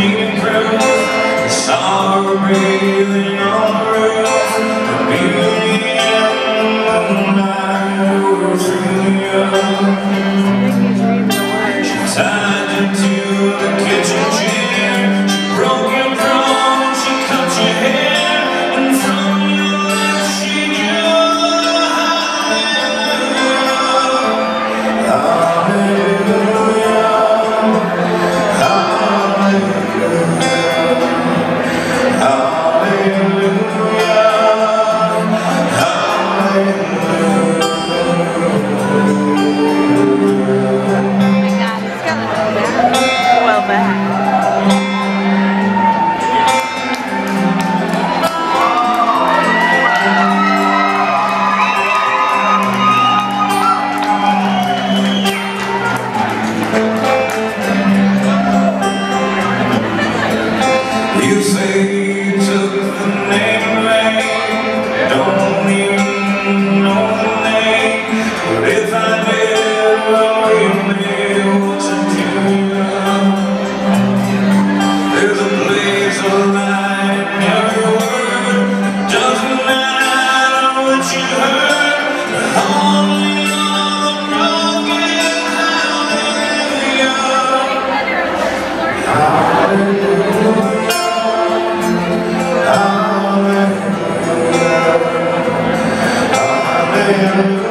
singing through The sorrow breathing on the roof The beauty and the night were through Hallelujah. Hallelujah.